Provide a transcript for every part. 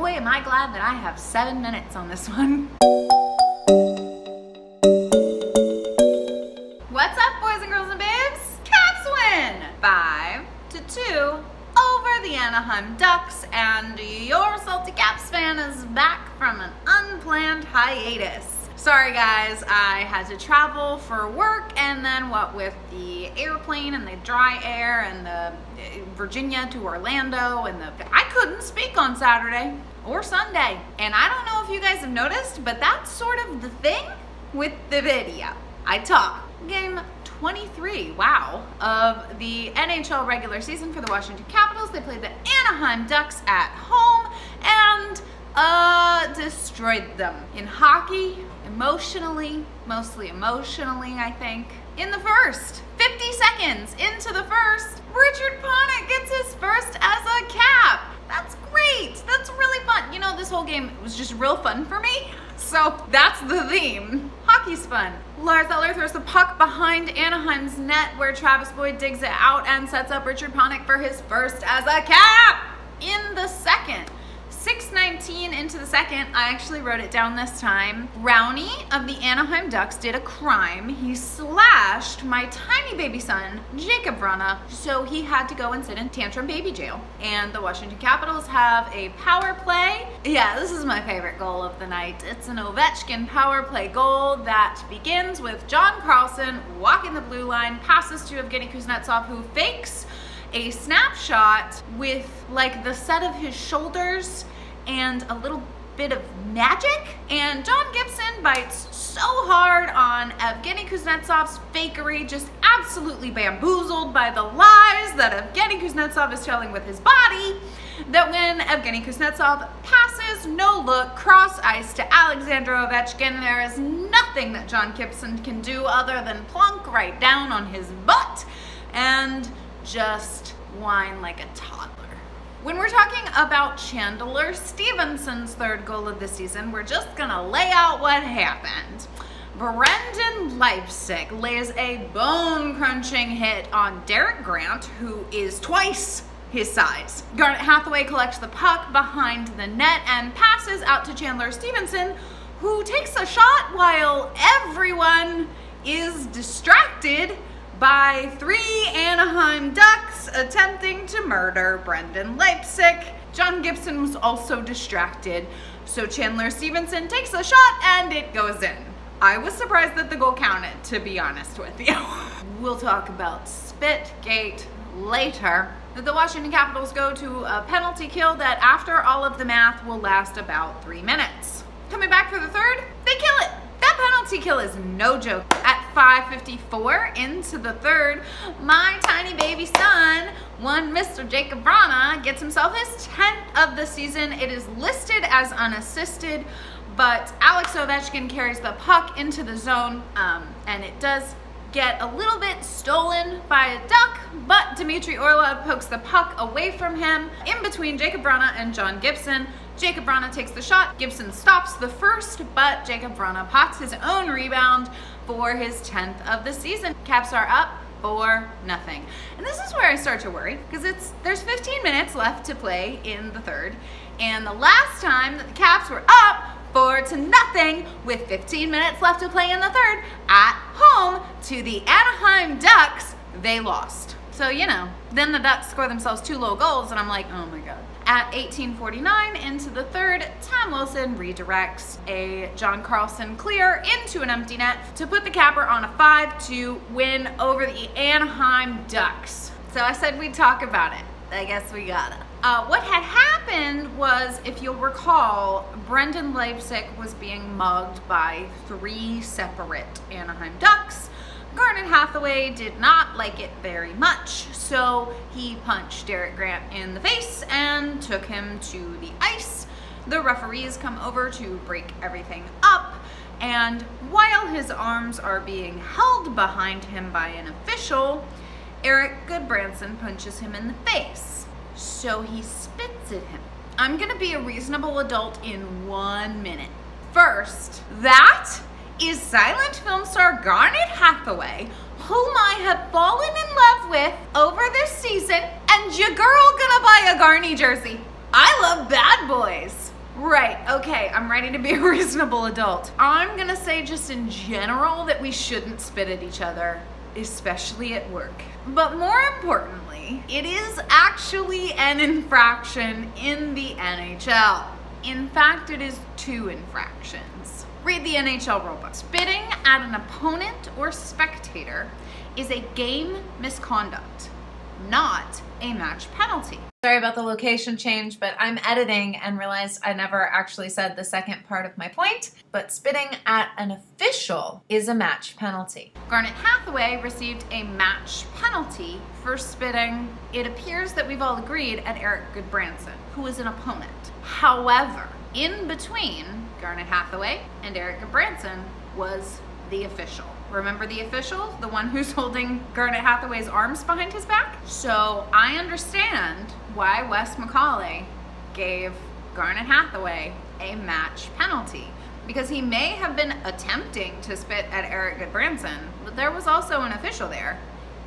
boy, am I glad that I have seven minutes on this one. What's up, boys and girls and babes? Caps win! Five to two over the Anaheim Ducks, and your Salty Caps fan is back from an unplanned hiatus. Sorry guys, I had to travel for work and then what with the airplane and the dry air and the eh, Virginia to Orlando and the I couldn't speak on Saturday or Sunday. And I don't know if you guys have noticed, but that's sort of the thing with the video. I talk. Game 23, wow, of the NHL regular season for the Washington Capitals. They played the Anaheim Ducks at home and uh, destroyed them. In hockey, emotionally, mostly emotionally, I think. In the first, 50 seconds into the first, Richard Panik gets his first as a cap. That's great. That's really fun. You know, this whole game was just real fun for me. So that's the theme. Hockey's fun. Lars Eller throws the puck behind Anaheim's net where Travis Boyd digs it out and sets up Richard Panik for his first as a cap in the second. 619 into the second, I actually wrote it down this time. Rowney of the Anaheim Ducks did a crime. He slashed my tiny baby son, Jakub Vrana, so he had to go and sit in tantrum baby jail. And the Washington Capitals have a power play. Yeah, this is my favorite goal of the night. It's an Ovechkin power play goal that begins with John Carlson walking the blue line, passes to Evgeny Kuznetsov, who fakes a snapshot with like the set of his shoulders and a little bit of magic. And John Gibson bites so hard on Evgeny Kuznetsov's fakery, just absolutely bamboozled by the lies that Evgeny Kuznetsov is telling with his body, that when Evgeny Kuznetsov passes no look cross ice to Alexander Ovechkin, there is nothing that John Gibson can do other than plunk right down on his butt and just whine like a toddler. When we're talking about Chandler Stephenson's third goal of the season, we're just gonna lay out what happened. Brendan Leipsic lays a bone crunching hit on Derek Grant, who is twice his size. Garnet Hathaway collects the puck behind the net and passes out to Chandler Stephenson, who takes a shot while everyone is distracted by three Anaheim Ducks attempting to murder Brendan Leipsic. John Gibson was also distracted, so Chandler Stephenson takes a shot and it goes in. I was surprised that the goal counted, to be honest with you. we'll talk about Spitgate later. The Washington Capitals go to a penalty kill that after all of the math will last about three minutes. Coming back for the third, they kill it. That penalty kill is no joke. At 5.54 into the third, my tiny baby son, one Mr. Jakub Vrana, gets himself his 10th of the season. It is listed as unassisted, but Alex Ovechkin carries the puck into the zone, um, and it does get a little bit stolen by a duck, but Dmitry Orlov pokes the puck away from him in between Jakub Vrana and John Gibson. Jakub Vrana takes the shot, Gibson stops the first, but Jakub Vrana pots his own rebound for his 10th of the season. Caps are up for nothing. And this is where I start to worry because it's there's 15 minutes left to play in the third. And the last time that the Caps were up four to nothing with 15 minutes left to play in the third at home to the Anaheim Ducks, they lost. So, you know, then the Ducks score themselves two low goals and I'm like, oh my God. At 1849 into the third, Tom Wilson redirects a John Carlson clear into an empty net to put the capper on a 5-2 win over the Anaheim Ducks. So I said we'd talk about it. I guess we gotta. Uh, what had happened was, if you'll recall, Brendan Leipsic was being mugged by three separate Anaheim Ducks Garnet Hathaway did not like it very much, so he punched Derek Grant in the face and took him to the ice. The referees come over to break everything up, and while his arms are being held behind him by an official, Erik Gudbranson punches him in the face. So he spits at him. I'm gonna be a reasonable adult in one minute. First, that is silent film star Garnet Hathaway, whom I have fallen in love with over this season, and your girl gonna buy a Garney jersey. I love bad boys. Right, okay, I'm ready to be a reasonable adult. I'm gonna say just in general that we shouldn't spit at each other, especially at work. But more importantly, it is actually an infraction in the NHL. In fact, it is two infractions. Read the NHL rulebook. Spitting at an opponent or spectator is a game misconduct, not a match penalty. Sorry about the location change, but I'm editing and realized I never actually said the second part of my point. But spitting at an official is a match penalty. Garnet Hathaway received a match penalty for spitting. It appears that we've all agreed at Erik Gudbranson, who is an opponent. However, in between Garnet Hathaway and Erik Gudbranson was the official. Remember the official? The one who's holding Garnet Hathaway's arms behind his back? So I understand why Wes McCauley gave Garnet Hathaway a match penalty because he may have been attempting to spit at Erik Gudbranson, but there was also an official there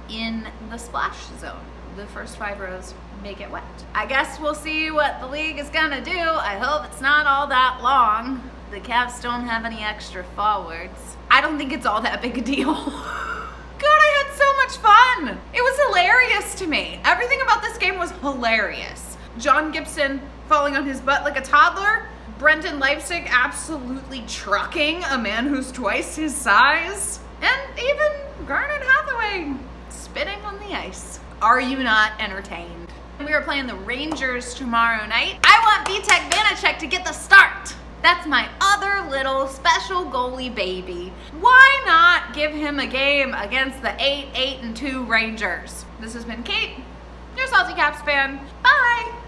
in the splash zone. The first five rows make it wet. I guess we'll see what the league is gonna do. I hope it's not all that long. The Caps don't have any extra forwards. I don't think it's all that big a deal. God, I had so much fun. It was hilarious to me. Everything about this game was hilarious. John Gibson falling on his butt like a toddler. Brendan Leipsic absolutely trucking a man who's twice his size. And even Garnet Hathaway spitting on the ice. Are you not entertained? We are playing the Rangers tomorrow night. I want Vitek Vanacek to get the start. That's my little special goalie baby. Why not give him a game against the 8, 8, and 2 Rangers? This has been Kate, your Salty Caps fan. Bye!